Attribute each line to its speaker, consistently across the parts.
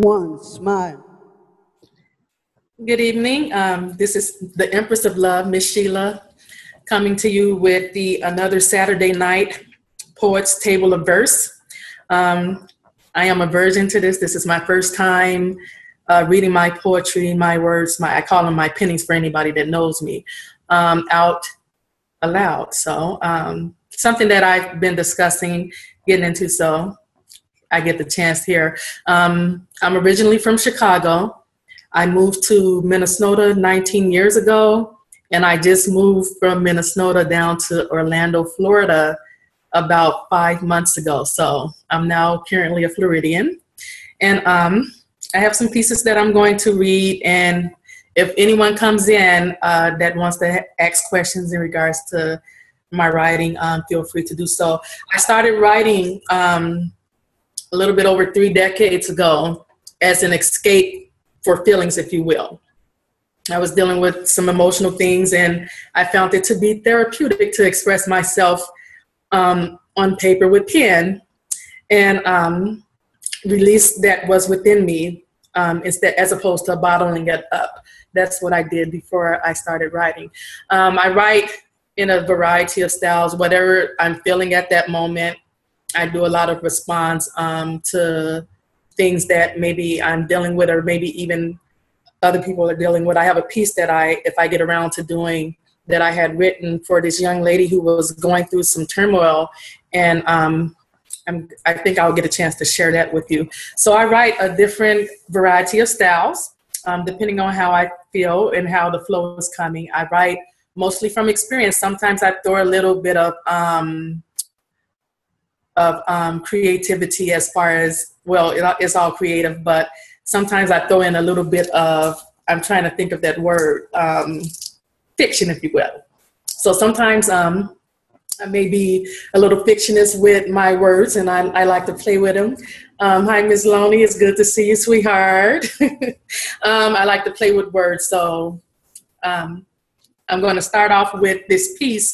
Speaker 1: One, smile.
Speaker 2: Good evening. Um, this is the Empress of Love, Miss Sheila, coming to you with the another Saturday night Poets Table of Verse. Um, I am a virgin to this. This is my first time uh, reading my poetry, my words, my I call them my pennies for anybody that knows me, um, out aloud. So um, something that I've been discussing, getting into. So I get the chance here. Um, I'm originally from Chicago. I moved to Minnesota 19 years ago, and I just moved from Minnesota down to Orlando, Florida about five months ago. So I'm now currently a Floridian. And um, I have some pieces that I'm going to read. And if anyone comes in uh, that wants to ask questions in regards to my writing, um, feel free to do so. I started writing um, a little bit over three decades ago as an escape for feelings, if you will. I was dealing with some emotional things, and I found it to be therapeutic to express myself um, on paper with pen and um, release that was within me um, instead, as opposed to bottling it up. That's what I did before I started writing. Um, I write in a variety of styles, whatever I'm feeling at that moment. I do a lot of response um, to things that maybe I'm dealing with, or maybe even other people are dealing with. I have a piece that I, if I get around to doing, that I had written for this young lady who was going through some turmoil, and um, i think I'll get a chance to share that with you. So I write a different variety of styles, um, depending on how I feel and how the flow is coming. I write mostly from experience. Sometimes I throw a little bit of um, of um, creativity as far as well it, it's all creative but sometimes i throw in a little bit of i'm trying to think of that word um, fiction if you will. So sometimes um, i may be a little fictionist with my words and i, I like to play with them. Um, hi ms loney it's good to see you sweetheart. Um, i like to play with words so um, i'm going to start off with this piece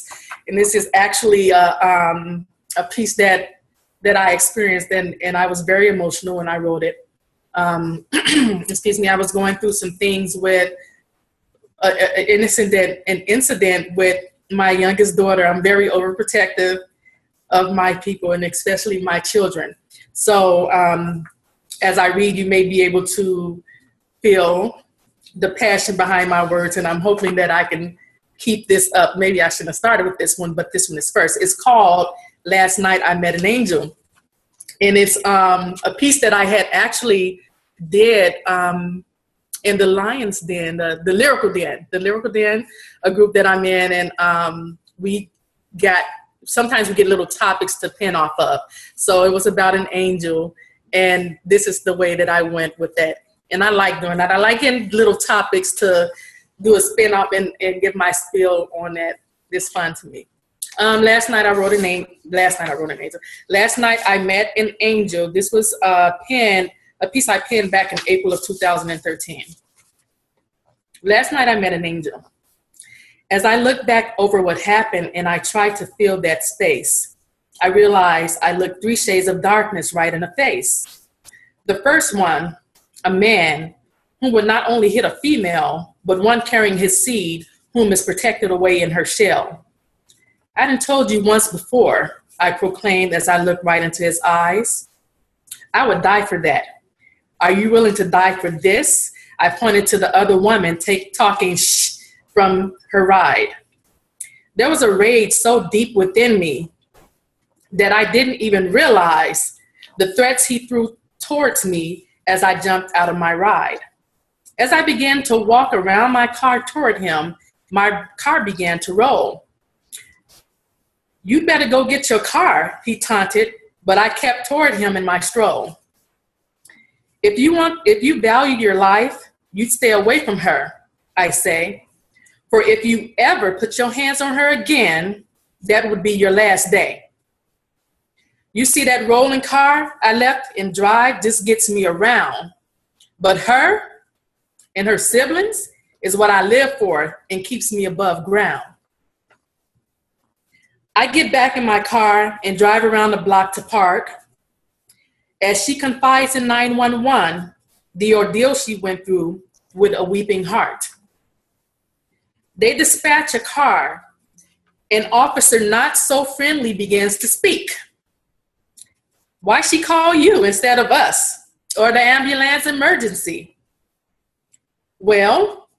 Speaker 2: and this is actually a, um, a piece that that I experienced, and and I was very emotional when I wrote it. Um, excuse me, I was going through some things with an incident, an incident with my youngest daughter. I'm very overprotective of my people, and especially my children. So um, as I read, you may be able to feel the passion behind my words, and I'm hoping that I can keep this up. Maybe I shouldn't have started with this one, but this one is first. It's called last night I met an angel. And it's um, a piece that I had actually did um, in the Lions Den, the, the Lyrical Den, the Lyrical Den, a group that I'm in, and um, we got sometimes we get little topics to pin off of. So it was about an angel, and this is the way that I went with that. And I like doing that. I like getting little topics to do a spin off and, and give my spiel on that. It's fun to me. Um, last night I wrote a name. Last night I wrote an angel. Last night I met an angel. This was a pen, a piece I penned back in April of 2013. Last night I met an angel. As I look back over what happened and I try to fill that space, I realize I looked three shades of darkness right in the face. The first one, a man who would not only hit a female, but one carrying his seed, whom is protected away in her shell. I done told you once before, I proclaimed as I looked right into his eyes. I would die for that. Are you willing to die for this? I pointed to the other woman take, talking shh from her ride. There was a rage so deep within me that I didn't even realize the threats he threw towards me as I jumped out of my ride. As I began to walk around my car toward him, my car began to roll. You better go get your car, he taunted, but I kept toward him in my stroll. If you want if you value your life, you'd stay away from her, I say. For if you ever put your hands on her again, that would be your last day. You see that rolling car I left in drive just gets me around. But her and her siblings is what I live for and keeps me above ground. I get back in my car and drive around the block to park. As she confides in 911, the ordeal she went through with a weeping heart. They dispatch a car. An officer not so friendly begins to speak. Why she call you instead of us or the ambulance emergency? Well,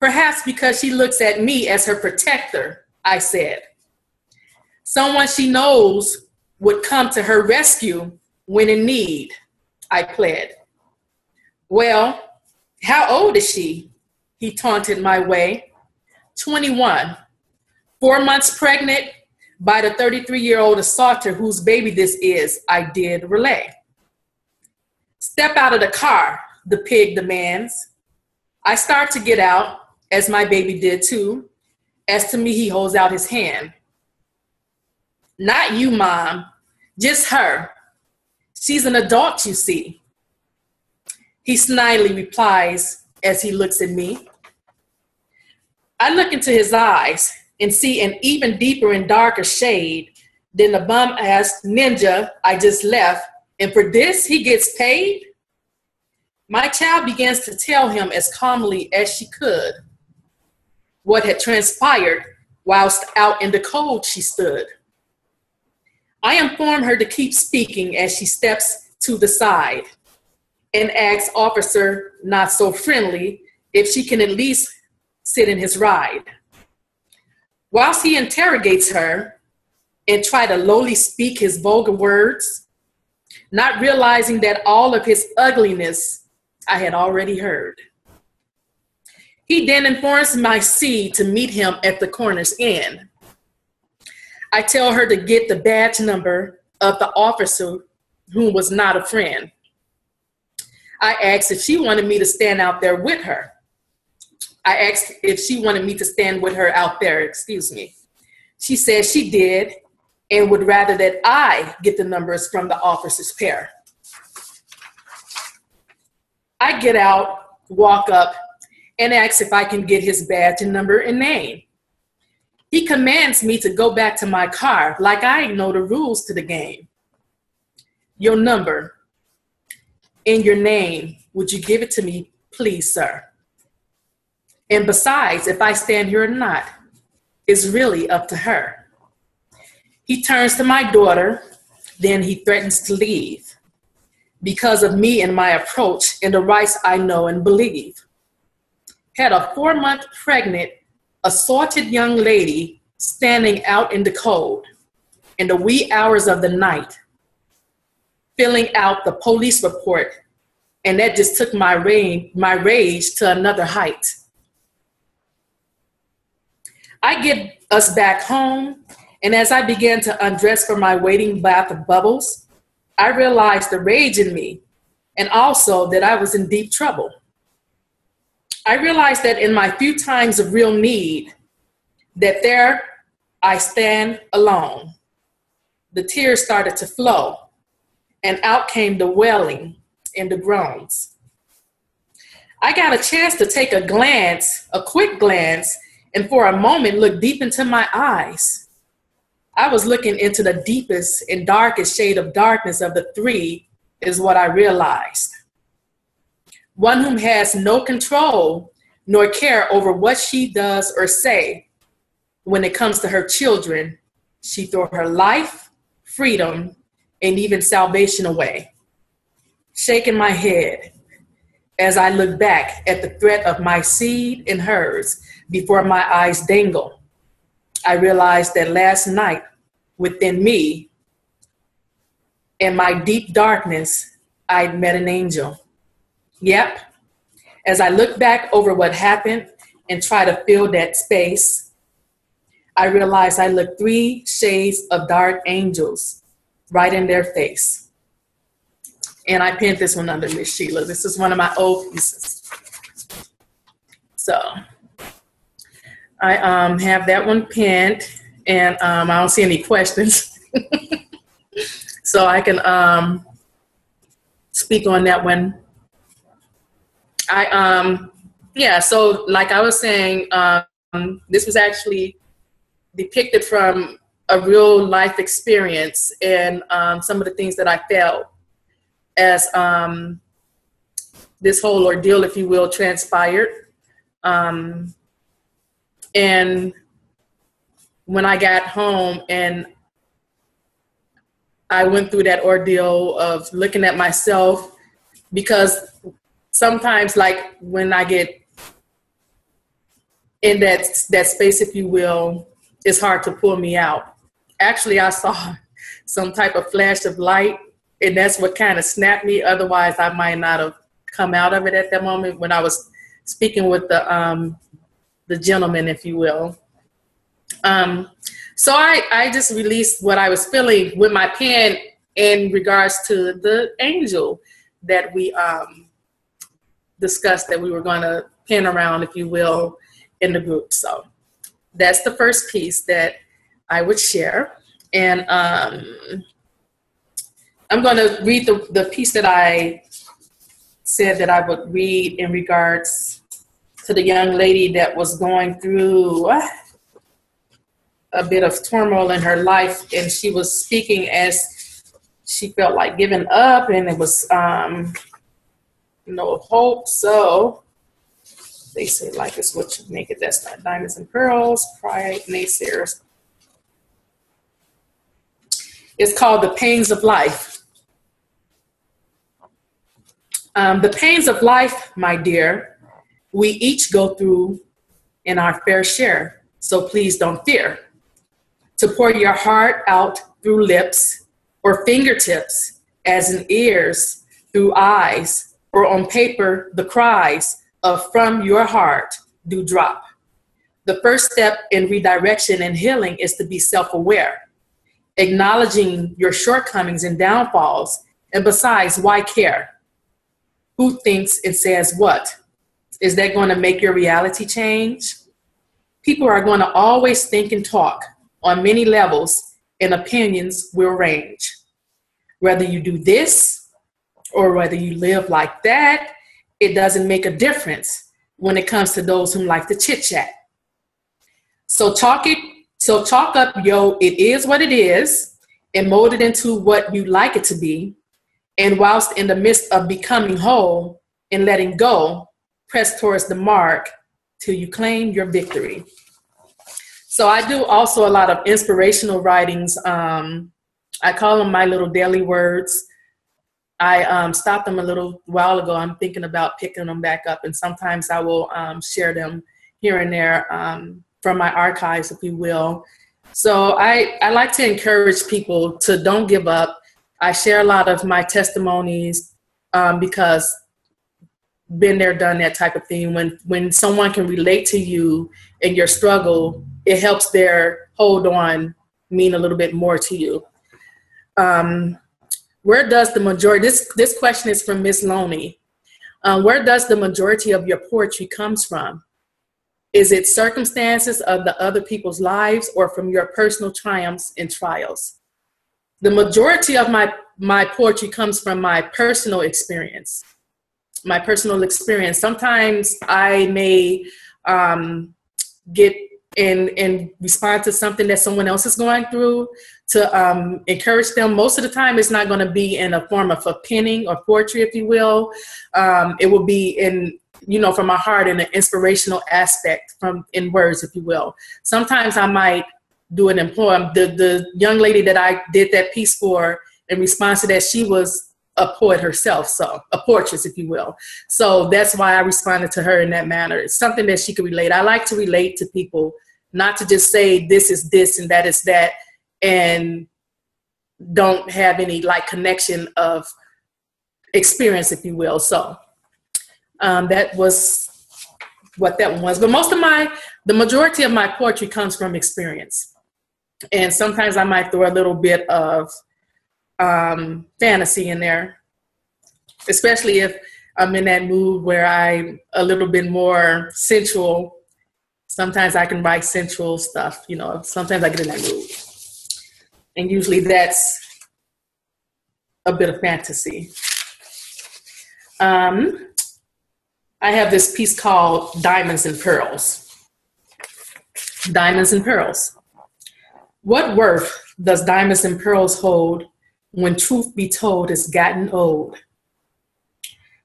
Speaker 2: perhaps because she looks at me as her protector, I said. Someone she knows would come to her rescue when in need, I pled. Well, how old is she? He taunted my way. 21, four months pregnant by the 33 year old assaulter whose baby this is, I did relay. Step out of the car, the pig demands. I start to get out, as my baby did too. As to me, he holds out his hand. Not you, mom, just her. She's an adult, you see. He snidely replies as he looks at me. I look into his eyes and see an even deeper and darker shade than the bum ass ninja I just left. And for this, he gets paid? My child begins to tell him as calmly as she could what had transpired whilst out in the cold she stood. I inform her to keep speaking as she steps to the side and asks officer not so friendly if she can at least sit in his ride. Whilst he interrogates her and try to lowly speak his vulgar words, not realizing that all of his ugliness I had already heard. He then informs my seed to meet him at the corner's end. I tell her to get the badge number of the officer who was not a friend. I asked if she wanted me to stand out there with her. I asked if she wanted me to stand with her out there, excuse me. She said she did and would rather that I get the numbers from the officer's pair. I get out, walk up, and ask if I can get his badge and number and name. He commands me to go back to my car like I know the rules to the game. Your number and your name, would you give it to me, please, sir? And besides, if I stand here or not, is really up to her. He turns to my daughter, then he threatens to leave because of me and my approach and the rights I know and believe. Had a four month pregnant, assaulted young lady standing out in the cold in the wee hours of the night, filling out the police report, and that just took my my rage to another height. I get us back home, and as I began to undress for my waiting bath of bubbles, I realized the rage in me and also that I was in deep trouble. I realized that in my few times of real need, that there I stand alone. The tears started to flow, and out came the wailing and the groans. I got a chance to take a glance, a quick glance, and for a moment look deep into my eyes. I was looking into the deepest and darkest shade of darkness of the three, is what I realized. One whom has no control nor care over what she does or say when it comes to her children, she throw her life, freedom, and even salvation away. Shaking my head as I look back at the threat of my seed and hers before my eyes dangle, I realized that last night within me, in my deep darkness, I'd met an angel. Yep. As I look back over what happened and try to fill that space, I realized I looked three shades of dark angels right in their face. And I pinned this one under Miss Sheila. This is one of my old pieces. So I um, have that one pinned, and um, I don't see any questions. so I can um, speak on that one. I um yeah, so like I was saying, um, this was actually depicted from a real life experience and um, some of the things that I felt as um, this whole ordeal, if you will, transpired. Um, and when I got home and I went through that ordeal of looking at myself because sometimes like when I get in that that space, if you will, it's hard to pull me out. Actually, I saw some type of flash of light, and that's what kind of snapped me. Otherwise, I might not have come out of it at that moment when I was speaking with the um, the gentleman, if you will. Um, so I, I just released what I was feeling with my pen in regards to the angel that we um, discussed that we were going to pin around, if you will, in the group. So that's the first piece that I would share. And um, I'm going to read the, the piece that I said that I would read in regards to the young lady that was going through a bit of turmoil in her life, and she was speaking as she felt like giving up, and it was um, no hope. So they say like is what you make it. That's not diamonds and pearls. Pride naysayers. It's called the pains of life. Um, the pains of life, my dear, we each go through in our fair share. So please don't fear to pour your heart out through lips or fingertips, as in ears, through eyes, or on paper, the cries of from your heart do drop. The first step in redirection and healing is to be self aware, acknowledging your shortcomings and downfalls. And besides, why care? Who thinks and says what? Is that going to make your reality change? People are going to always think and talk on many levels, and opinions will range. Whether you do this or whether you live like that, it doesn't make a difference when it comes to those who like to chit chat. So chalk it, so chalk up, yo, it is what it is, and mold it into what you like it to be. And whilst in the midst of becoming whole and letting go, press towards the mark till you claim your victory. So I do also a lot of inspirational writings. Um, I call them my little daily words. I um, stopped them a little while ago. I'm thinking about picking them back up, and sometimes I will um, share them here and there um, from my archives, if you will. So I, I like to encourage people to don't give up. I share a lot of my testimonies um, because been there, done that type of thing. When when someone can relate to you and your struggle, it helps their hold on mean a little bit more to you. Um, where does the majority? This this question is from Miss Loney. Um, where does the majority of your poetry comes from? Is it circumstances of the other people's lives or from your personal triumphs and trials? The majority of my, my poetry comes from my personal experience my personal experience. Sometimes I may um, get in in respond to something that someone else is going through to um, encourage them. Most of the time, it's not going to be in a form of a penning or poetry, if you will. Um, it will be in you know from my heart in an inspirational aspect from in words, if you will. Sometimes I might do an employ. The the young lady that I did that piece for in response to that, she was a poet herself, so a poetess, if you will. So that's why I responded to her in that manner. It's something that she could relate. I like to relate to people, not to just say this is this and that is that, and don't have any like connection of experience, if you will. So um, that was what that one was. But most of my, the majority of my poetry comes from experience. And sometimes I might throw a little bit of um, fantasy in there, especially if I'm in that mood where I'm a little bit more sensual. Sometimes I can write sensual stuff, you know, sometimes I get in that mood. And usually that's a bit of fantasy. Um, I have this piece called Diamonds and Pearls. Diamonds and Pearls. What worth does diamonds and pearls hold when truth be told has gotten old.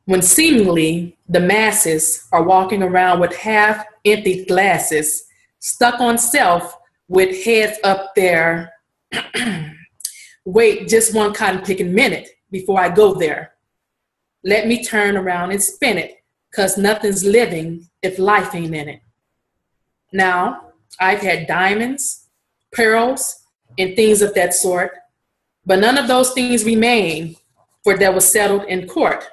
Speaker 2: when seemingly the masses are walking around with half empty glasses, stuck on self with heads up there. Wait just one cotton picking minute before I go there. Let me turn around and spin it, because nothing's living if life ain't in it. Now, I've had diamonds, pearls, and things of that sort, but none of those things remain, for that was settled in court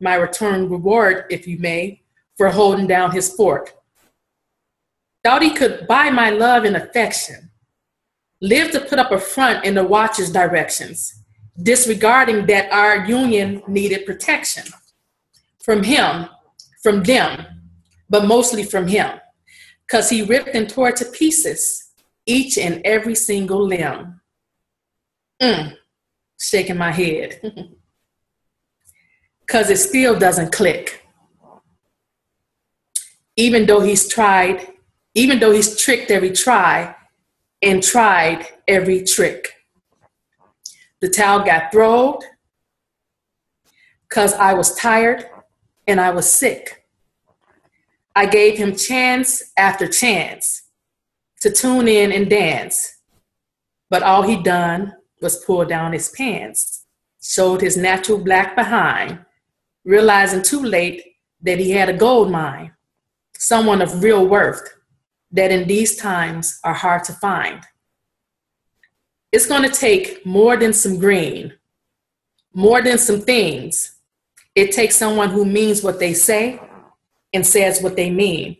Speaker 2: my return reward, if you may, for holding down his fort. Thought he could buy my love and affection, live to put up a front in the watcher's directions, disregarding that our union needed protection from him, from them, but mostly from him, because he ripped and tore to pieces each and every single limb. Mm, shaking my head. because it still doesn't click. Even though he's tried, even though he's tricked every try and tried every trick. The towel got thrown because I was tired and I was sick. I gave him chance after chance to tune in and dance, but all he done was pull down his pants, showed his natural black behind, realizing too late that he had a gold mine, someone of real worth that in these times are hard to find. It's going to take more than some green, more than some things. It takes someone who means what they say and says what they mean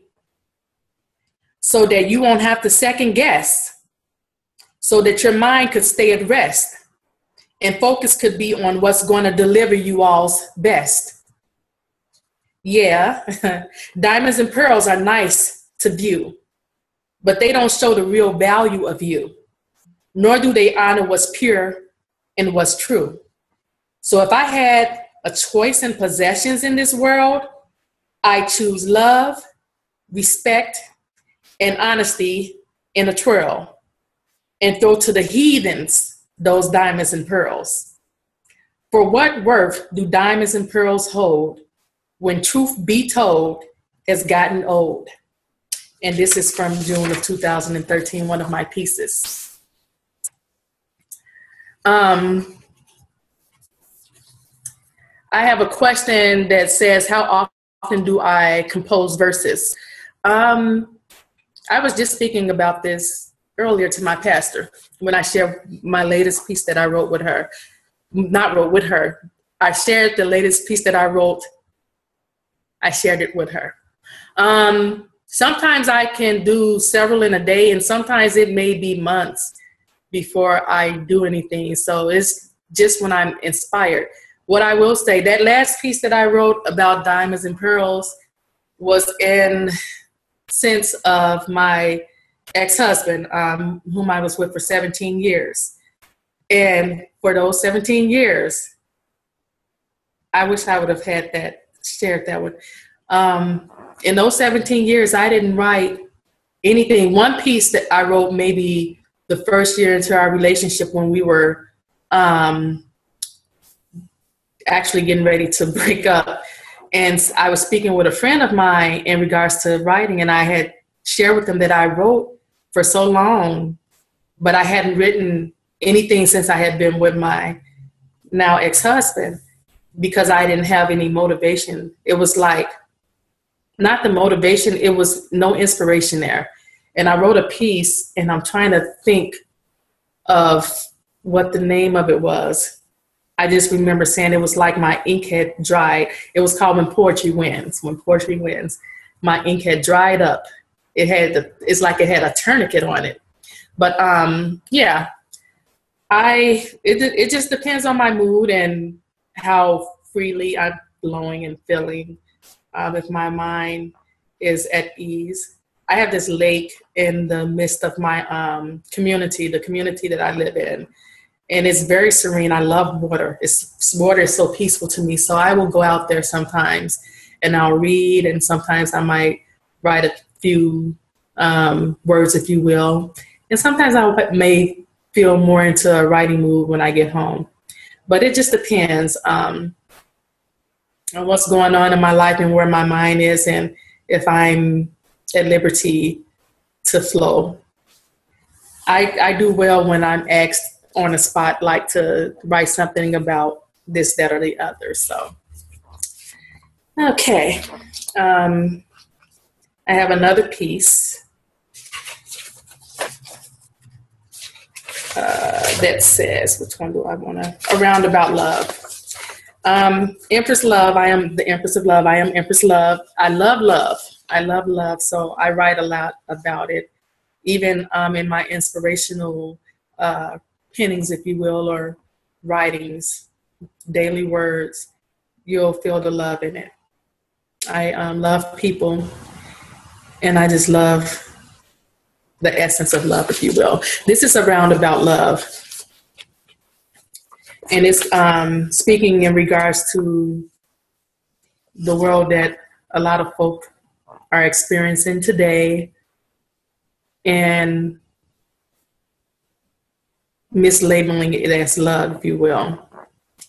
Speaker 2: so that you won't have to second guess, so that your mind could stay at rest and focus could be on what's going to deliver you all's best. Yeah, diamonds and pearls are nice to view, but they don't show the real value of you, nor do they honor what's pure and what's true. So if I had a choice in possessions in this world, I choose love, respect, and honesty in a twirl and throw to the heathens those diamonds and pearls. For what worth do diamonds and pearls hold when Truth Be Told has gotten old. And this is from June of 2013, one of my pieces. Um, I have a question that says, How often do I compose verses? Um, I was just speaking about this earlier to my pastor when I shared my latest piece that I wrote with her. Not wrote with her. I shared the latest piece that I wrote I shared it with her. Um, sometimes I can do several in a day, and sometimes it may be months before I do anything. So it's just when I'm inspired. What I will say, that last piece that I wrote about diamonds and pearls was in sense of my ex-husband, um, whom I was with for 17 years. And for those 17 years, I wish I would have had that shared that one. Um, in those 17 years, I didn't write anything. One piece that I wrote maybe the first year into our relationship when we were um, actually getting ready to break up. And I was speaking with a friend of mine in regards to writing, and I had shared with them that I wrote for so long, but I hadn't written anything since I had been with my now ex husband because I didn't have any motivation. It was like, not the motivation, it was no inspiration there. And I wrote a piece, and I'm trying to think of what the name of it was. I just remember saying it was like my ink had dried. It was called When Poetry Wins. When Poetry Wins. My ink had dried up. It had the, it's like it had a tourniquet on it. But um, yeah, I it it just depends on my mood and how freely I'm blowing and feeling um, if my mind is at ease. I have this lake in the midst of my um, community, the community that I live in, and it's very serene. I love water. It's water is so peaceful to me. So I will go out there sometimes, and I'll read, and sometimes I might write a few um, words, if you will, and sometimes I may feel more into a writing mood when I get home but it just depends. Um, and what's going on in my life and where my mind is and if I'm at liberty to flow. I, I do well when I'm asked on a spot, like to write something about this, that, or the other. So, okay. Um, I have another piece uh, that says, which one do I want to? Around about love. Um, Empress Love, I am the Empress of Love. I am Empress Love. I love love. I love love. So I write a lot about it, even um, in my inspirational uh, pennings, if you will, or writings, daily words. You'll feel the love in it. I um, love people, and I just love the essence of love, if you will. This is around about love and it's um, speaking in regards to the world that a lot of folk are experiencing today and mislabeling it as love, if you will,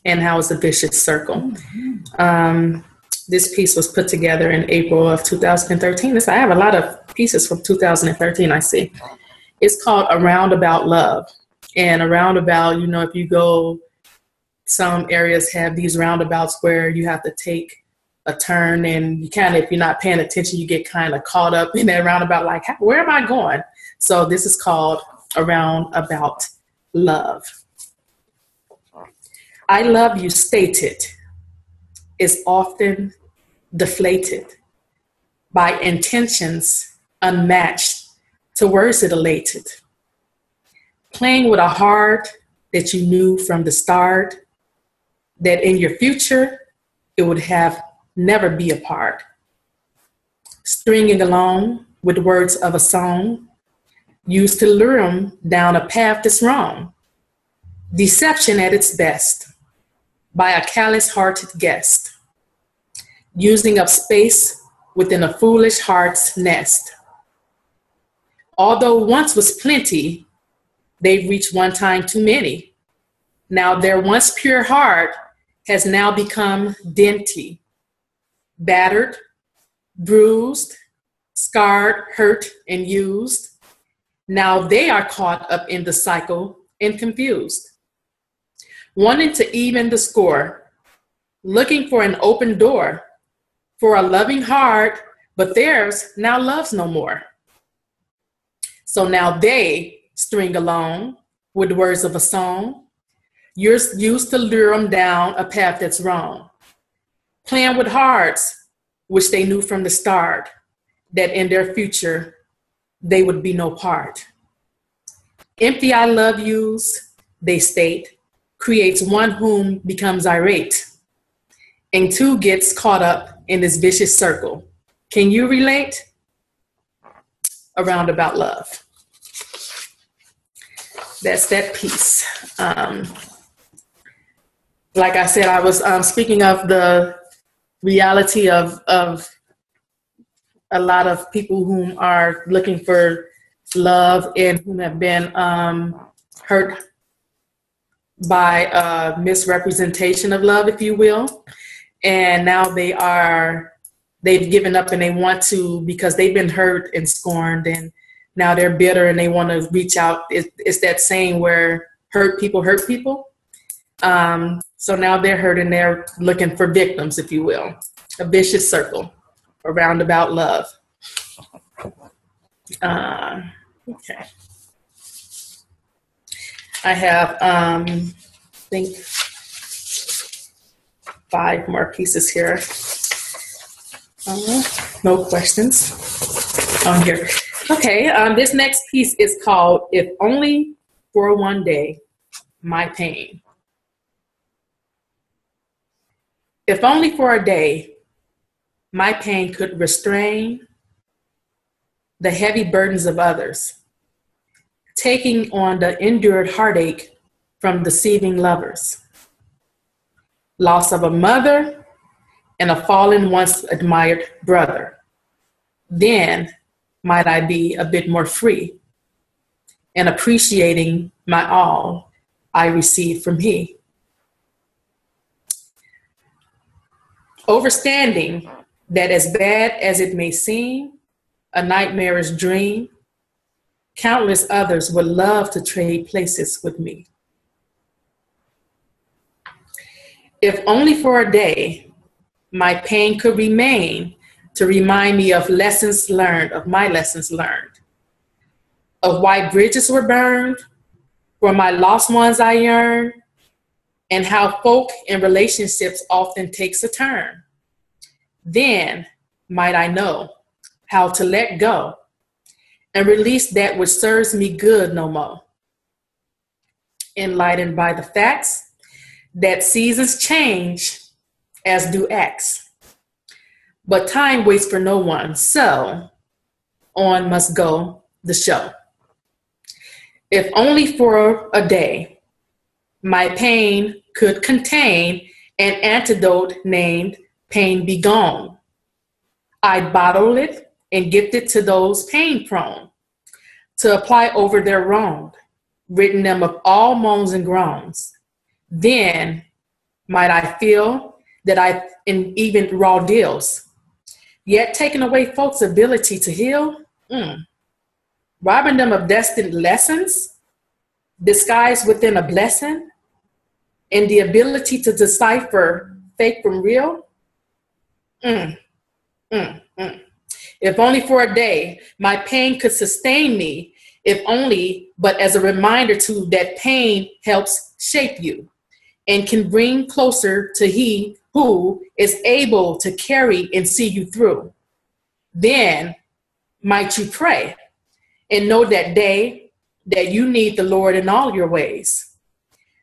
Speaker 2: and how it's a vicious circle. Um, this piece was put together in April of 2013. This, I have a lot of pieces from 2013, I see. It's called Around About Love. And around about, you know, if you go some areas have these roundabouts where you have to take a turn and you kind of if you're not paying attention you get kind of caught up in that roundabout like where am i going? So this is called a roundabout love. I love you stated is often deflated by intentions unmatched to words that elated. Playing with a heart that you knew from the start that in your future it would have never be apart. Stringing along with words of a song used to lure them down a path that's wrong. Deception at its best by a callous hearted guest, using up space within a foolish heart's nest. Although once was plenty, they've reached one time too many. Now their once pure heart has now become denty, battered, bruised, scarred, hurt, and used. Now they are caught up in the cycle and confused, wanting to even the score, looking for an open door. For a loving heart, but theirs now loves no more. So now they string along with words of a song you're used to lure them down a path that's wrong. Playing with hearts, which they knew from the start that in their future they would be no part. Empty I love yous, they state, creates one whom becomes irate, and two gets caught up in this vicious circle. Can you relate? Around about love. That's that piece. Um, like I said, I was um, speaking of the reality of of a lot of people whom are looking for love and whom have been um, hurt by a misrepresentation of love, if you will, and now they are they've given up and they want to because they've been hurt and scorned and now they're bitter and they want to reach out. It, it's that saying where hurt people hurt people. Um, so now they're hurt and they're looking for victims, if you will. A vicious circle, a roundabout love. Uh, okay. I have, um, I think, five more pieces here. Uh, no questions on here. Okay, um, this next piece is called If Only for One Day, My Pain. If only for a day, my pain could restrain the heavy burdens of others, taking on the endured heartache from deceiving lovers, loss of a mother and a fallen once admired brother. Then might I be a bit more free and appreciating my all I received from he. Overstanding that as bad as it may seem, a nightmarish dream, countless others would love to trade places with me. If only for a day, my pain could remain to remind me of lessons learned, of my lessons learned, of why bridges were burned, for my lost ones I yearn, and how folk and relationships often takes a turn. Then might I know how to let go and release that which serves me good no more. Enlightened by the facts that seasons change as do acts. But time waits for no one, so on must go the show. If only for a day, my pain could contain an antidote named Pain Be Gone. I'd bottle it and gift it to those pain prone to apply over their wrong, ridden them of all moans and groans. Then might I feel that I in even raw deals, yet taking away folks' ability to heal, mm. robbing them of destined lessons, disguised within a blessing, and the ability to decipher fake from real. Mm. Mm. Mm. If only for a day, my pain could sustain me, if only, but as a reminder to that pain helps shape you and can bring closer to He who is able to carry and see you through. Then might you pray and know that day that you need the Lord in all your ways,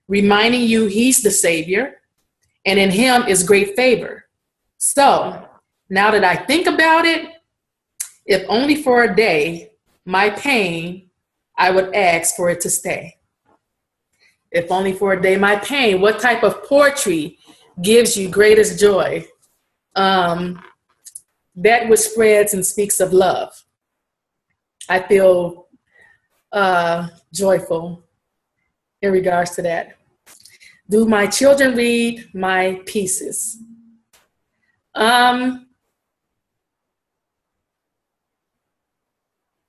Speaker 2: reminding you He's the Savior and in Him is great favor. So now that I think about it, if only for a day, my pain, I would ask for it to stay. If only for a day, my pain. What type of poetry gives you greatest joy? Um, that which spreads and speaks of love. I feel uh, joyful in regards to that. Do my children read my pieces? Um,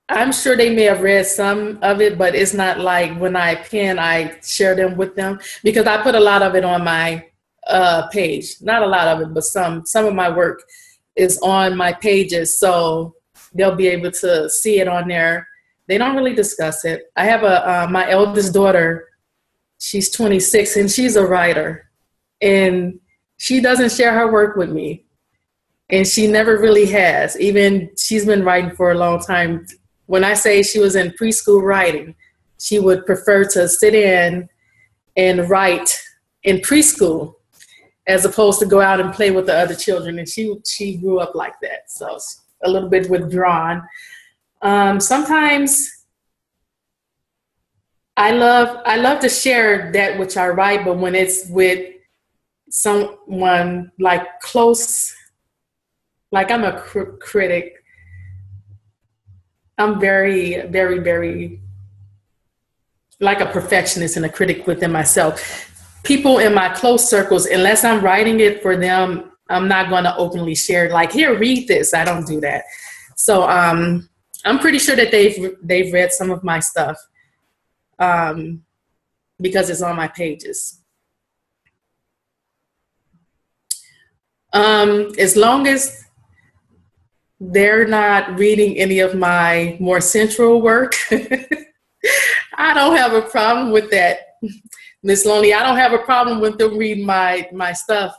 Speaker 2: I'm sure they may have read some of it, but it's not like when I pen, I share them with them because I put a lot of it on my uh, page. Not a lot of it, but some. Some of my work is on my pages, so they'll be able to see it on there. They don't really discuss it. I have a uh, my eldest daughter. She's 26 and she's a writer, and she doesn't share her work with me, and she never really has. Even she's been writing for a long time when I say she was in preschool writing, she would prefer to sit in and write in preschool as opposed to go out and play with the other children. And she she grew up like that, so a little bit withdrawn. Um, sometimes I love I love to share that which I write, but when it's with someone like close, like I'm a cr- critic I'm very, very, very like a perfectionist and a critic within myself. People in my close circles, unless I'm writing it for them, I'm not going to openly share. Like, here, read this. I don't do that. So um, I'm pretty sure that they've they've read some of my stuff um, because it's on my pages. Um, as long as they're not reading any of my more central work. I don't have a problem with that, Miss Lonely. I don't have a problem with them reading my my stuff.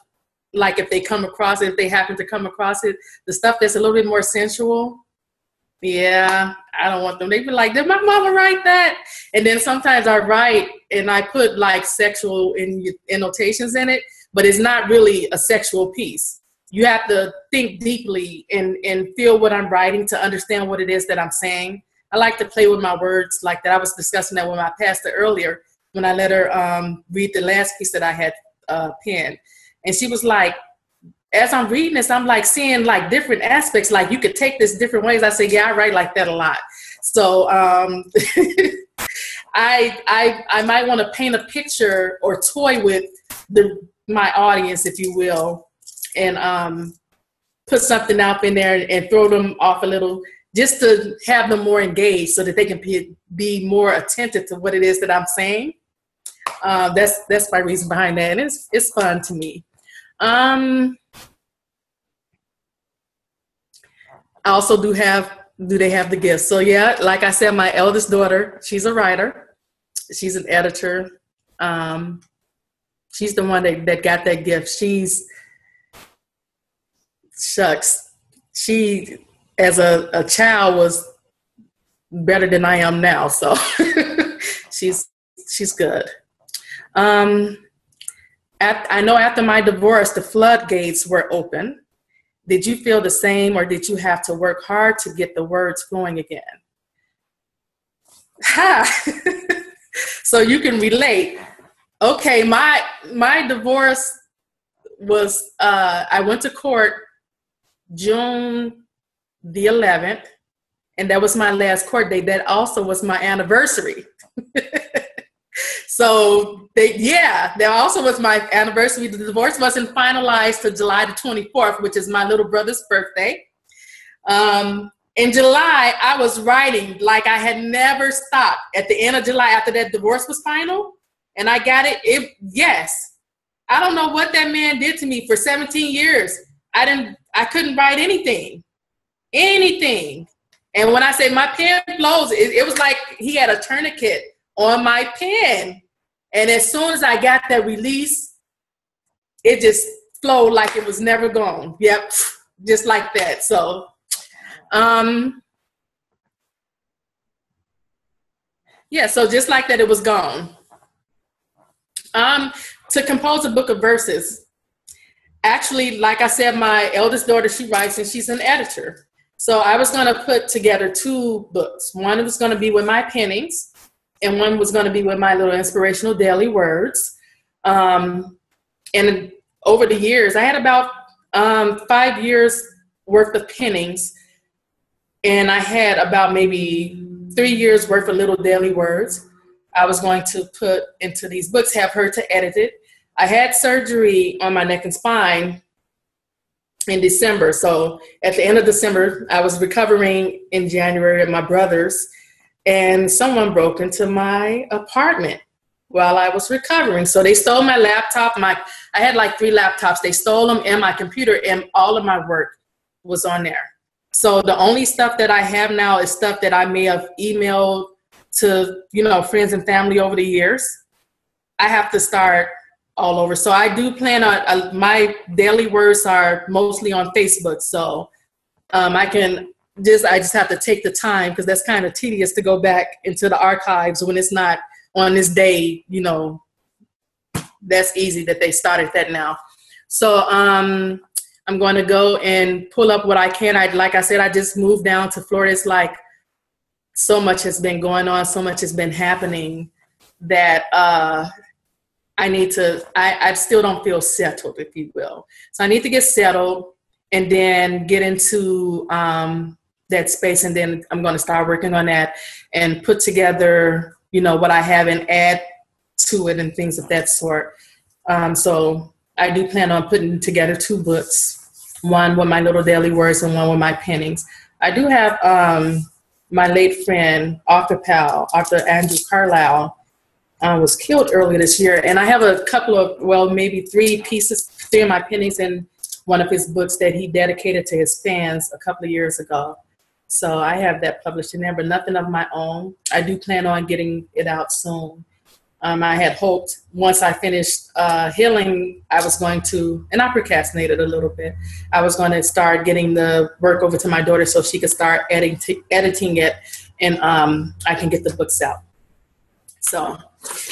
Speaker 2: Like if they come across it, if they happen to come across it, the stuff that's a little bit more sensual. Yeah, I don't want them. They be like, "Did my mama write that?" And then sometimes I write and I put like sexual in annotations in it, but it's not really a sexual piece you have to think deeply and, and feel what I'm writing to understand what it is that I'm saying. I like to play with my words like that. I was discussing that with my pastor earlier when I let her um, read the last piece that I had uh, penned. And she was like, as I'm reading this, I'm like seeing like different aspects. Like you could take this different ways. I say, yeah, I write like that a lot. So um, I, I, I might want to paint a picture or toy with the, my audience, if you will, and um, put something out in there and throw them off a little just to have them more engaged so that they can be, be more attentive to what it is that I'm saying. Uh, that's that's my reason behind that, and it's it's fun to me. Um, I also do have do they have the gifts? So yeah, like I said, my eldest daughter, she's a writer, she's an editor. Um, she's the one that, that got that gift. She's shucks, she as a, a child was better than I am now. So she's she's good. Um, at, I know after my divorce, the floodgates were open. Did you feel the same, or did you have to work hard to get the words flowing again? Ha! so you can relate. Okay, my my divorce was uh, I went to court June the 11th, and that was my last court date. That also was my anniversary. so they, yeah, that also was my anniversary. The divorce wasn't finalized till July the 24th, which is my little brother's birthday. Um, in July, I was writing like I had never stopped. At the end of July, after that divorce was final, and I got it. It yes, I don't know what that man did to me for 17 years. I didn't. I couldn't write anything anything. And when I say my pen flows, it, it was like he had a tourniquet on my pen. And as soon as I got that release, it just flowed like it was never gone. Yep, just like that. So, um, yeah, so just like that, it was gone. Um, to compose a book of verses, actually, like I said, my eldest daughter, she writes and she's an editor. So I was going to put together two books. One was going to be with my pennings, and one was going to be with my little inspirational daily words. Um, and over the years, I had about um, five years worth of pennings, and I had about maybe three years worth of little daily words. I was going to put into these books, have her to edit it. I had surgery on my neck and spine in December. So at the end of December, I was recovering in January at my brother's, and someone broke into my apartment while I was recovering. So they stole my laptop. My I had like three laptops. They stole them and my computer, and all of my work was on there. So the only stuff that I have now is stuff that I may have emailed to you know friends and family over the years. I have to start all over. So I do plan on uh, my daily words are mostly on Facebook. So um, I can just I just have to take the time because that's kind of tedious to go back into the archives when it's not on this day. You know, that's easy that they started that now. So um, I'm going to go and pull up what I can. I like I said, I just moved down to Florida. It's like so much has been going on, so much has been happening that uh, I need to, I, I still don't feel settled, if you will. So I need to get settled and then get into um, that space. And then I'm going to start working on that and put together, you know, what I have and add to it and things of that sort. Um, so I do plan on putting together two books, one with my little daily words and one with my pennings. I do have um, my late friend, author pal, author Andrew Carlisle uh, was killed earlier this year. And I have a couple of, well, maybe three pieces, three of my pennings in one of his books that he dedicated to his fans a couple of years ago. So I have that published in there, but nothing of my own. I do plan on getting it out soon. Um, I had hoped once I finished uh, healing, I was going to, and I procrastinated a little bit. I was going to start getting the work over to my daughter so she could start editing, editing it, and um, I can get the books out. So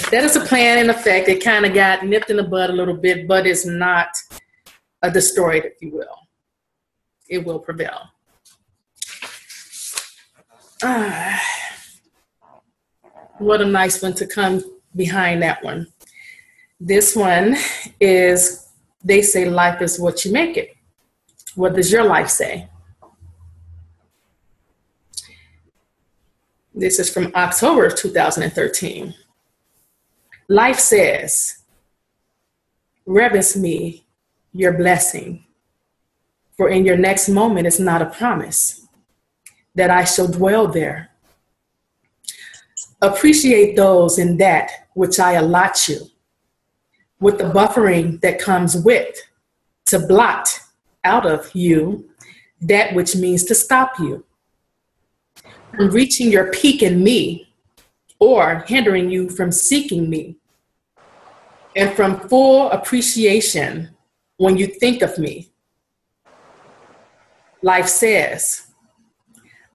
Speaker 2: that is a plan in effect. It kind of got nipped in the bud a little bit, but it's not uh, destroyed, if you will. It will prevail. What a nice one to come behind that one. This one is they say life is what you make it. What does your life say? This is from October of 2013. Life says, reverence me, your blessing, for in your next moment it's not a promise that I shall dwell there. Appreciate those in that which I allot you, with the buffering that comes with, to blot out of you that which means to stop you from reaching your peak in me or hindering you from seeking me and from full appreciation when you think of me. Life says,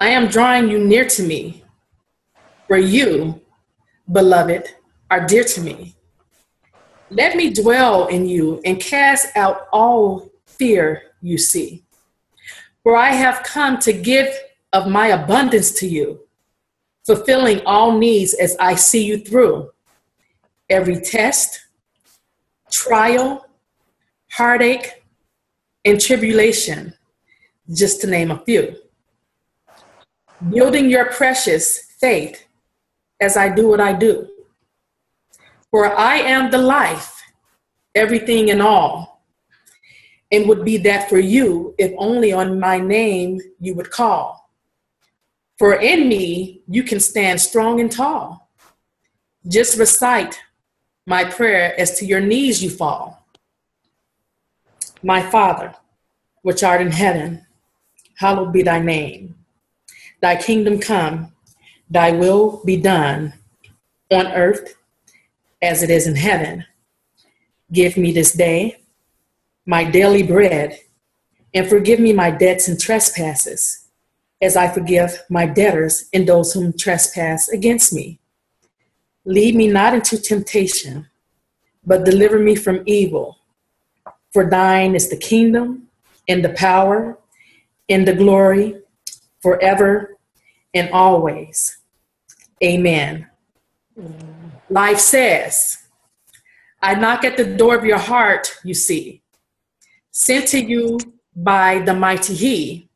Speaker 2: I am drawing you near to me, for you, beloved, are dear to me. Let me dwell in you and cast out all fear you see. For I have come to give of my abundance to you, fulfilling all needs as I see you through. Every test, trial, heartache, and tribulation, just to name a few. Building your precious faith as I do what I do. For I am the life, everything and all, and would be that for you if only on my name you would call. For in me you can stand strong and tall. Just recite my prayer as to your knees you fall. My Father, which art in heaven, hallowed be thy name. Thy kingdom come, thy will be done on earth as it is in heaven. Give me this day my daily bread, and forgive me my debts and trespasses, as I forgive my debtors and those whom trespass against me. Lead me not into temptation, but deliver me from evil. For thine is the kingdom, and the power, and the glory, forever and always. Amen. Life says, I knock at the door of your heart, you see, sent to you by the mighty He.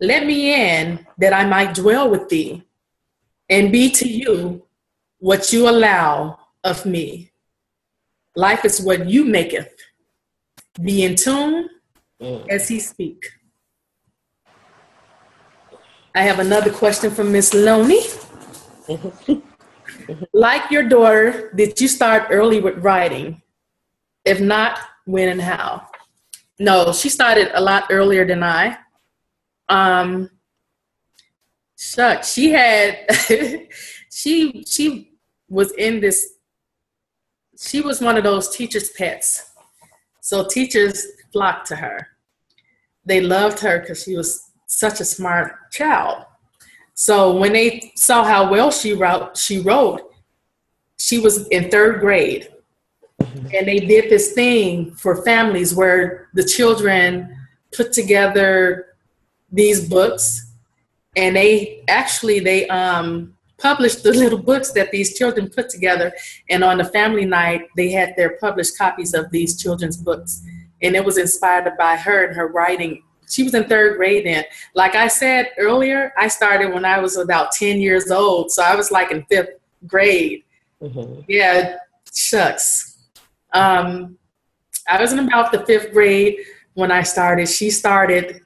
Speaker 2: Let me in that I might dwell with thee and be to you what you allow of me. Life is what you maketh. Be in tune mm. as he speak. I have another question from Miss Loney. like your daughter, did you start early with writing? If not, when and how? No, she started a lot earlier than I. Um, shucks, she had she she was in this. She was one of those teachers' pets, so teachers flocked to her. They loved her because she was such a smart child. So when they saw how well she wrote, she wrote, she was in third grade. And they did this thing for families where the children put together these books and they actually they um, published the little books that these children put together and on the family night they had their published copies of these children's books and it was inspired by her and her writing she was in third grade then. Like I said earlier, I started when I was about 10 years old. So I was like in fifth grade. Mm-hmm. Yeah, shucks. Um, I was in about the fifth grade when I started. She started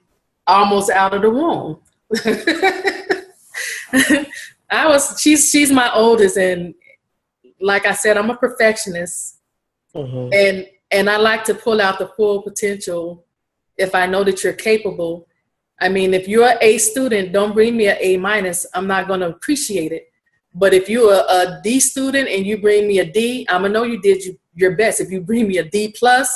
Speaker 2: almost out of the womb. I was she's she's my oldest and like I said, I'm a perfectionist. Mm-hmm. And and I like to pull out the full potential if I know that you're capable. I mean, if you're a student, don't bring me an A minus. I'm not going to appreciate it. But if you're a, a D student and you bring me a D, I'm gonna know you did you, your best. If you bring me a D plus,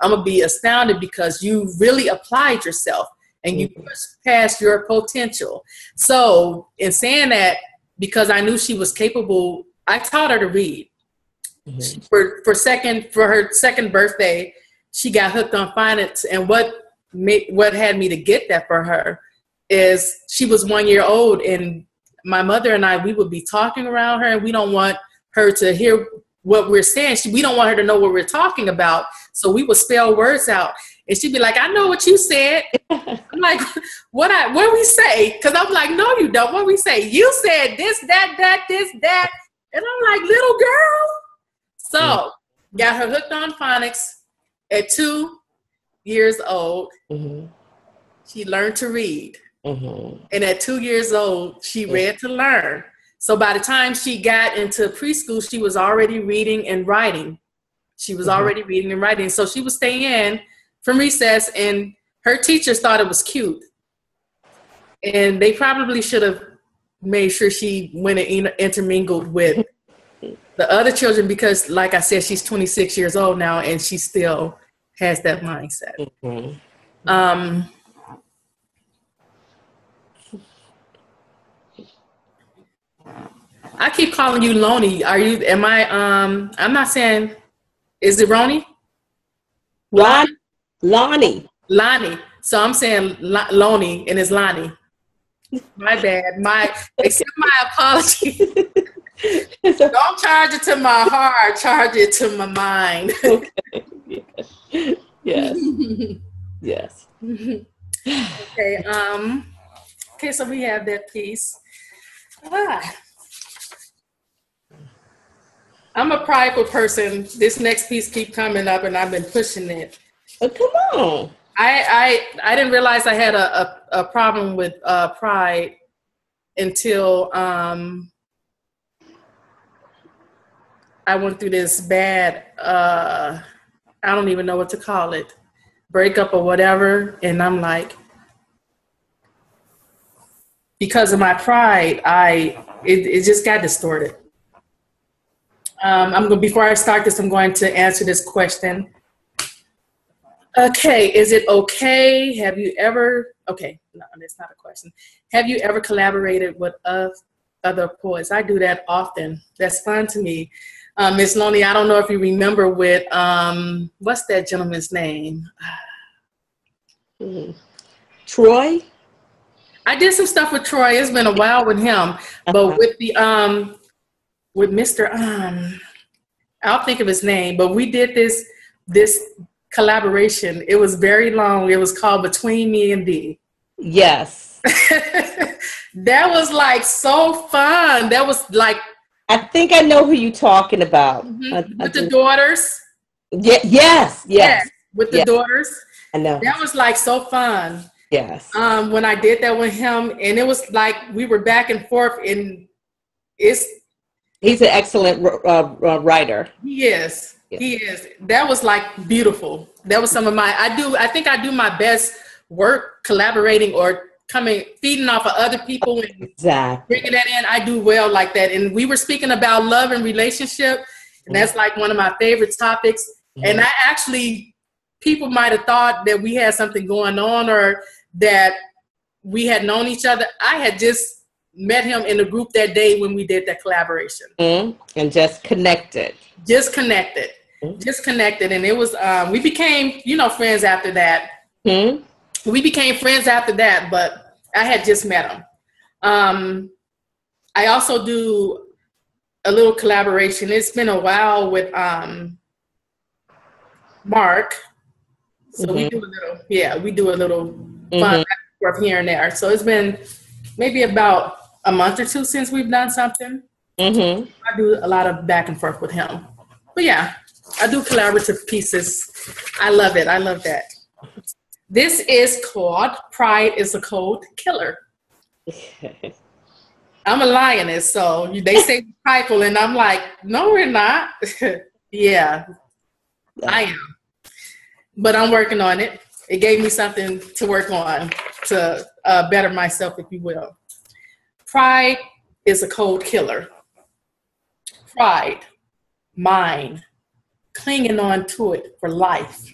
Speaker 2: I'm gonna be astounded because you really applied yourself and you mm-hmm. pushed past your potential. So, in saying that, because I knew she was capable, I taught her to read. Mm-hmm. For for second for her second birthday, she got hooked on phonics and what made what had me to get that for her is she was one year old and my mother and I we would be talking around her and we don't want her to hear what we're saying. She, we don't want her to know what we're talking about. So we would spell words out. And she'd be like, I know what you said. I'm like, what I what we say? Because I'm like, no, you don't. What we say? You said this, that, that, this, that. And I'm like, little girl. So got her hooked on phonics at two, years old,
Speaker 1: Mm-hmm.
Speaker 2: she learned to read.
Speaker 1: Mm-hmm.
Speaker 2: And at two years old, she read to learn. So by the time she got into preschool, she was already reading and writing. She was
Speaker 1: Mhm.
Speaker 2: already reading and writing. So she would stay in from recess, and her teachers thought it was cute. And they probably should have made sure she went and inter- intermingled with the other children because, like I said, she's 26 years old now and she still has that mindset.
Speaker 1: Mm-hmm.
Speaker 2: Um, I keep calling you Loney. Are you? Am I? Um, I'm not saying. Is it Roni?
Speaker 1: Lon, Lonnie.
Speaker 2: Lonnie. So I'm saying Lo- Loney, and it's Lonnie. My bad. My accept my apology. Don't charge it to my heart. Charge it to my mind. okay.
Speaker 1: yes. Yes. Yes.
Speaker 2: okay. Um. Okay. So we have that piece. Ah. I'm a prideful person. This next piece keep coming up, and I've been pushing it.
Speaker 1: Oh, come on.
Speaker 2: I I I didn't realize I had a a, a problem with uh, pride until um, I went through this bad. Uh, I don't even know what to call it, breakup or whatever, and I'm like, because of my pride, I it, it just got distorted. Um, I'm going before I start this, I'm going to answer this question. Okay, is it okay? Have you ever? Okay, no, that's not a question. Have you ever collaborated with uh, other poets? I do that often. That's fun to me. Um, Miss Loney, I don't know if you remember with um, what's that gentleman's name?
Speaker 1: Mhm. Troy.
Speaker 2: I did some stuff with Troy. It's been a while with him, but with the um, with Mr. Um, I'll think of his name. But we did this this collaboration. It was very long. It was called Between Me and Thee.
Speaker 1: Yes.
Speaker 2: that was like so fun. That was like
Speaker 1: I think I know who you're talking about.
Speaker 2: mhm,
Speaker 1: I- I
Speaker 2: with the daughters.
Speaker 1: Ye- yes. Yes.
Speaker 2: with the
Speaker 1: Yeah.
Speaker 2: daughters.
Speaker 1: I know.
Speaker 2: That was like so fun.
Speaker 1: Yes.
Speaker 2: um, when I did that with him, and it was like we were back and forth, and it's
Speaker 1: He's an excellent uh, uh, writer.
Speaker 2: he is
Speaker 1: Yeah.
Speaker 2: he is. That was like beautiful. That was some of my I do I think I do my best work collaborating or coming feeding off of other people and
Speaker 1: Exactly.
Speaker 2: bringing that in. I do well like that, and we were speaking about love and relationship, and that's like one of my favorite topics. And I actually, people might have thought that we had something going on or that we had known each other. I had just met him in the group that day when we did that collaboration.
Speaker 1: Mhm. And just connected.
Speaker 2: Just connected,
Speaker 1: Mhm.
Speaker 2: just connected, and it was. Um, we became, you know, friends after that. We became friends after that, but I had just met him. Um, I also do a little collaboration. It's been a while with um, Mark. So we
Speaker 1: Mhm.
Speaker 2: do a little, yeah, we do a little
Speaker 1: Mhm.
Speaker 2: fun back and forth here and there. So it's been maybe about a month or two since we've done something.
Speaker 1: Mhm.
Speaker 2: I do a lot of back and forth with him. But yeah, I do collaborative pieces. I love it. I love that. This is called Pride is a Cold Killer. I'm a lioness, so they say prideful, and I'm like, no, we're not. yeah, I am. But I'm working on it. It gave me something to work on to uh, better myself, if you will. Pride is a cold killer. Pride, mine, clinging on to it for life.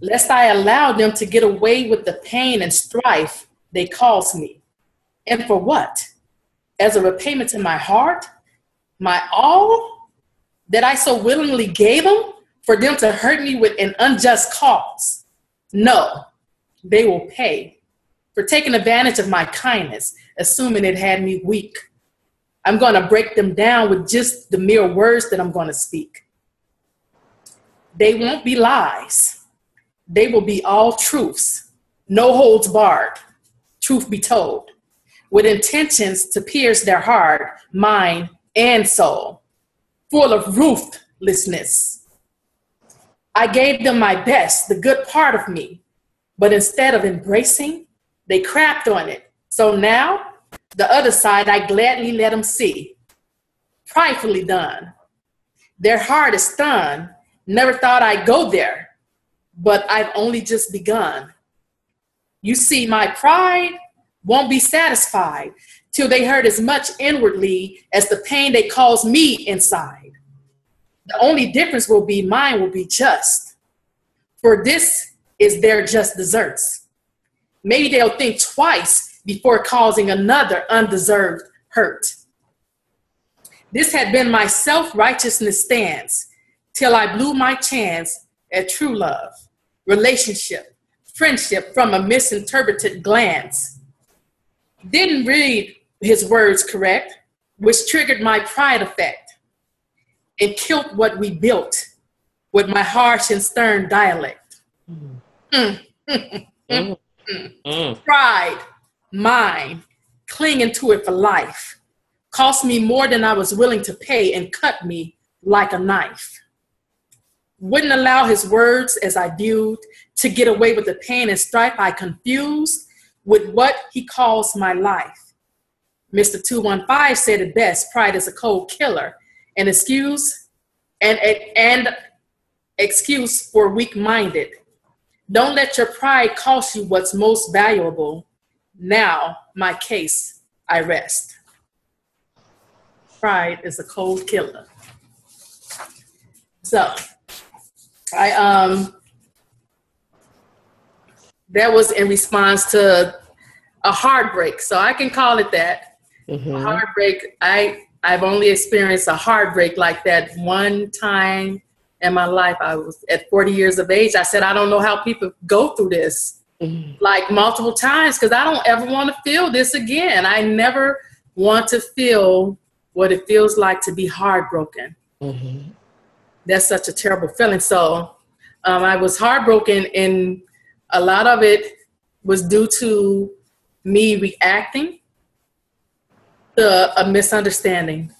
Speaker 2: Lest I allow them to get away with the pain and strife they cause me. And for what? As a repayment to my heart, my all that I so willingly gave them for them to hurt me with an unjust cause. No, they will pay for taking advantage of my kindness, assuming it had me weak. I'm going to break them down with just the mere words that I'm going to speak. They won't be lies, they will be all truths, no holds barred, truth be told, with intentions to pierce their heart, mind, and soul, full of ruthlessness. I gave them my best, the good part of me. But instead of embracing, they crapped on it. So now, the other side, I gladly let them see. Pridefully done. Their heart is stunned. Never thought I'd go there, but I've only just begun. You see, my pride won't be satisfied till they hurt as much inwardly as the pain they cause me inside. The only difference will be mine will be just. For this is their just deserts. Maybe they'll think twice before causing another undeserved hurt. This had been my self righteousness stance till I blew my chance at true love, relationship, friendship from a misinterpreted glance. Didn't read his words correct, which triggered my pride effect and killed what we built with my harsh and stern dialect. Mm. mm. Pride, mine, clinging to it for life, cost me more than I was willing to pay and cut me like a knife. Wouldn't allow his words as I viewed to get away with the pain and strife I confused with what he calls my life. Mr. 215 said it best pride is a cold killer, an excuse and, and excuse for weak minded. Don't let your pride cost you what's most valuable. Now, my case, I rest. Pride is a cold killer. So, I um that was in response to a heartbreak. So I can call it that. Mm-hmm. heartbreak. I I've only experienced a heartbreak like that one time in my life. I was at 40 years of age. I said, I don't know how people go through this mm-hmm. like multiple times because I don't ever want to feel this again. I never want to feel what it feels like to be heartbroken. Mm-hmm. That's such a terrible feeling. So um, I was heartbroken, and a lot of it was due to me reacting to a misunderstanding.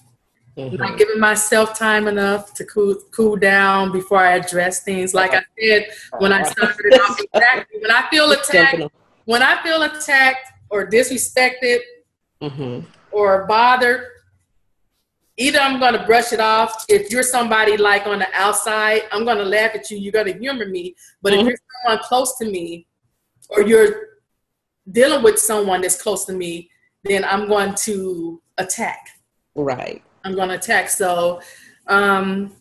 Speaker 2: Mm-hmm. Not giving myself time enough to cool, cool down before I address things. Like I said, when I started off, exactly, when I feel attacked, when I feel attacked or disrespected mm-hmm. or bothered, either I'm going to brush it off. If you're somebody like on the outside, I'm going to laugh at you. You're going to humor me. But mm-hmm. if you're someone close to me, or you're dealing with someone that's close to me, then I'm going to attack.
Speaker 1: Right.
Speaker 2: I'm going to attack. So um,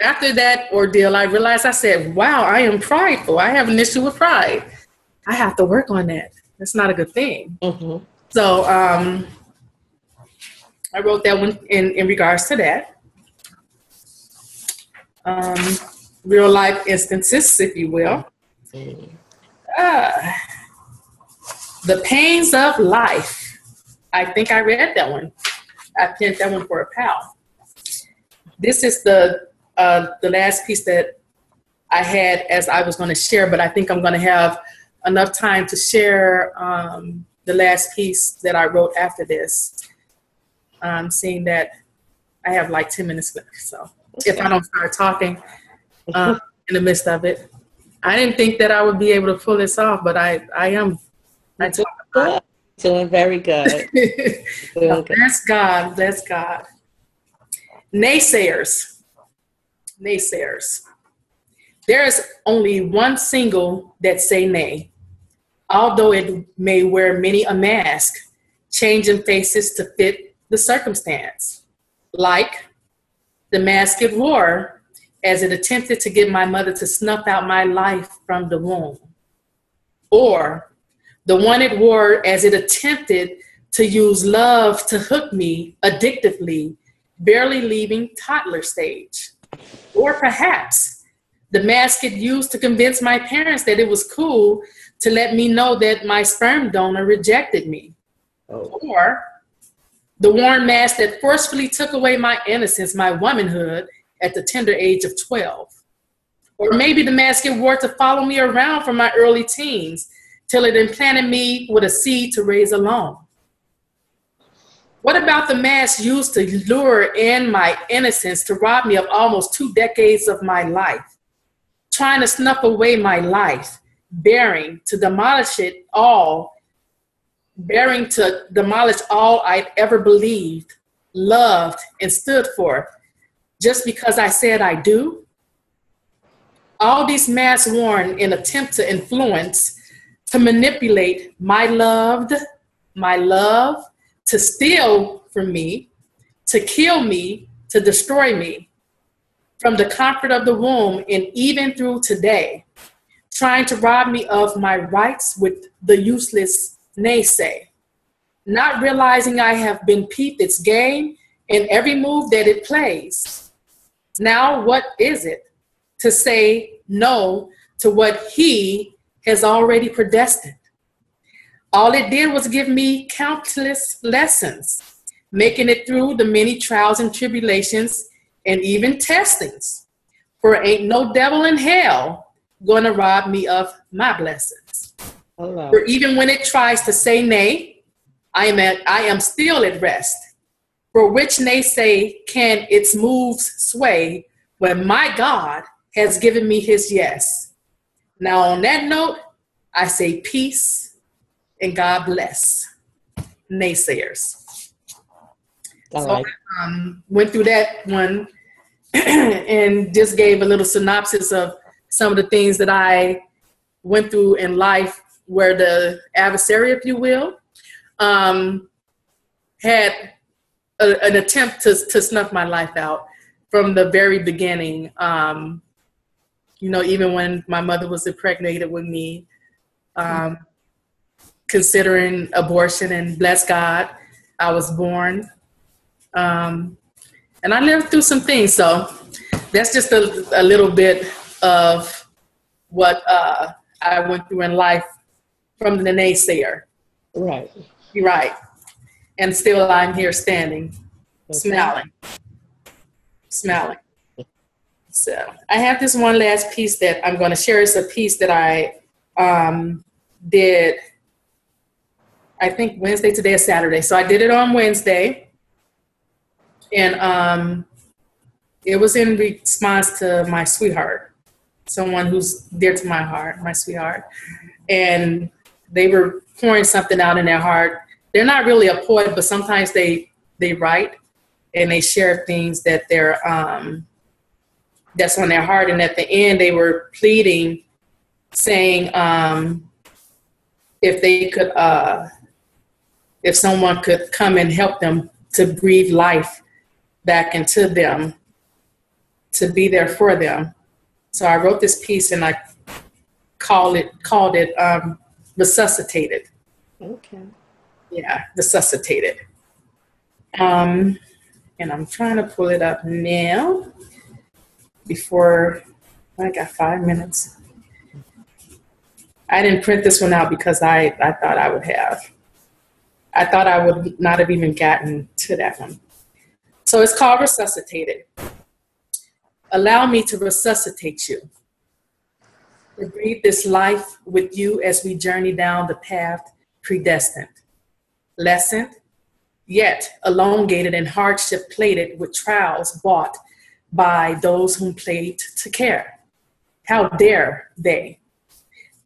Speaker 2: after that ordeal, I realized I said, wow, I am prideful. I have an issue with pride. I have to work on that. That's not a good thing. Mm-hmm. So um, I wrote that one in, in regards to that. Um, real life instances, if you will. Uh, the pains of life. I think I read that one. I pinned that one for a pal. This is the uh, the last piece that I had as I was going to share, but I think I'm going to have enough time to share um, the last piece that I wrote after this um, seeing that I have like 10 minutes left. So if I don't start talking uh, in the midst of it, I didn't think that I would be able to pull this off, but I, I am. I
Speaker 1: good. Doing very good.
Speaker 2: Doing good. Bless God. Bless God. Naysayers. Naysayers. There is only one single that say nay, although it may wear many a mask, changing faces to fit the circumstance, like the mask masked war as it attempted to get my mother to snuff out my life from the womb, or the one it wore as it attempted to use love to hook me addictively, barely leaving toddler stage, or perhaps the mask it used to convince my parents that it was cool to let me know that my sperm donor rejected me. Oh. Or the worn mask that forcefully took away my innocence, my womanhood at the tender age of 12. Or maybe the mask it wore to follow me around from my early teens till it implanted me with a seed to raise alone. What about the mask used to lure in my innocence to rob me of almost two decades of my life? trying to snuff away my life, bearing to demolish it all, bearing to demolish all I'd ever believed, loved, and stood for, just because I said I do? All these masks worn in attempt to influence, to manipulate my loved, my love, to steal from me, to kill me, to destroy me, from the comfort of the womb and even through today, trying to rob me of my rights with the useless naysay, not realizing I have been peeped its game in every move that it plays. Now, what is it to say no to what he has already predestined? All it did was give me countless lessons, making it through the many trials and tribulations and even testings. For ain't no devil in hell gonna rob me of my blessings.
Speaker 1: Hello.
Speaker 2: For even when it tries to say nay, I am at, I am still at rest. For which naysay can its moves sway when my God has given me his yes. Now on that note, I say peace and God bless naysayers.
Speaker 1: I
Speaker 2: So I um, went through that one and just gave a little synopsis of some of the things that I went through in life where the adversary, if you will, um, had a, an attempt to, to snuff my life out from the very beginning. Um, you know, even when my mother was impregnated with me, um, considering abortion, and bless God, I was born. Um, and I lived through some things. So that's just a, a little bit of what uh, I went through in life from the naysayer.
Speaker 1: right.
Speaker 2: You're right. And still I'm here standing, smiling, smiling. So I have this one last piece that I'm going to share. It's a piece that I um, did, I think Wednesday, today is Saturday. So I did it on Wednesday. And um, it was in response to my sweetheart, someone who's dear to my heart, my sweetheart. And they were pouring something out in their heart. They're not really a poet, but sometimes they they write and they share things that they're um, that's on their heart. And at the end, they were pleading, saying um, if they could, uh, if someone could come and help them to breathe life back into them, to be there for them. So I wrote this piece and I called it called it um, resuscitated.
Speaker 1: Okay.
Speaker 2: Yeah, resuscitated. Um, and I'm trying to pull it up now before I got five minutes. I didn't print this one out because I, I thought I would have. I thought I would not have even gotten to that one. So it's called Resuscitated. Allow me to resuscitate you. Breathe this life with you as we journey down the path predestined. Lessened, yet elongated and hardship plated with trials bought by those whom played to care. How dare they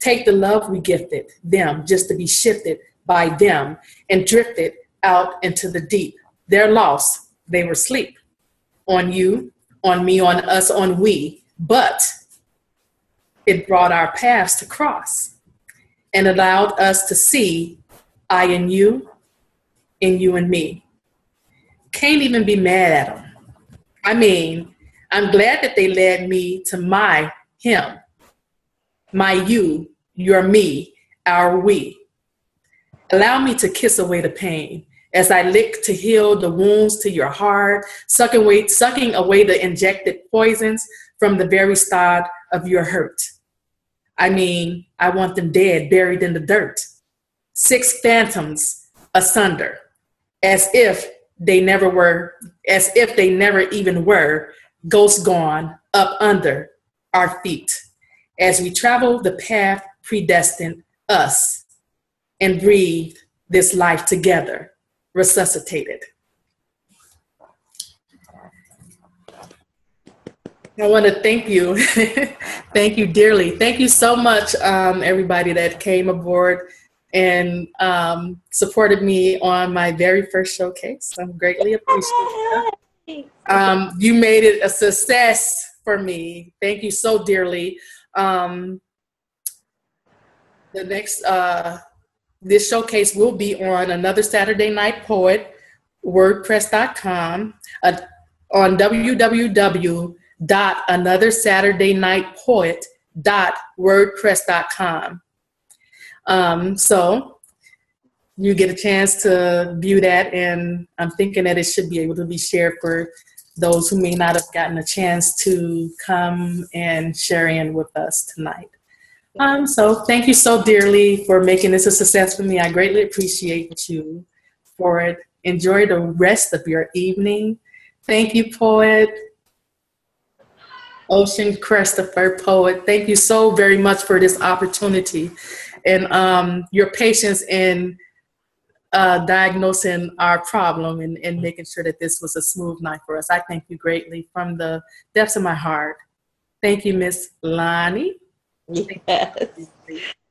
Speaker 2: take the love we gifted them just to be shifted by them and drifted out into the deep. Their loss, they were asleep on you, on me, on us, on we, but it brought our paths to cross and allowed us to see I and you, and you and me. Can't even be mad at them. I mean, I'm glad that they led me to my him, my you, your me, our we. Allow me to kiss away the pain as I lick to heal the wounds to your heart, sucking away, sucking away the injected poisons from the very start of your hurt. I mean, I want them dead, buried in the dirt. Six phantoms asunder, as if they never were, as if they never even were, ghosts gone up under our feet. As we travel the path predestined us and breathe this life together, resuscitated. I want to thank you. thank you dearly. Thank you so much, um, everybody that came aboard and um, supported me on my very first showcase. I'm greatly appreciative. Um, you made it a success for me. Thank you so dearly. Um, the next, uh, this showcase will be on another Saturday Night Poet, WordPress.com, uh, on www.anothersaturdayNightPoet.wordpress.com. Um, so you get a chance to view that, and I'm thinking that it should be able to be shared for those who may not have gotten a chance to come and share in with us tonight. Um, so thank you so dearly for making this a success for me. I greatly appreciate you for it. Enjoy the rest of your evening. Thank you, poet. Ocean Christopher, poet. Thank you so very much for this opportunity and um, your patience in uh, diagnosing our problem and, and making sure that this was a smooth night for us. I thank you greatly from the depths of my heart. Thank you, Miss Lonnie.
Speaker 1: Yes.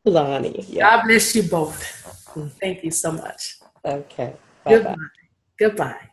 Speaker 1: Lonnie. Yeah.
Speaker 2: God bless you both. Thank you so much.
Speaker 1: Okay. Bye-bye.
Speaker 2: Goodbye. Goodbye.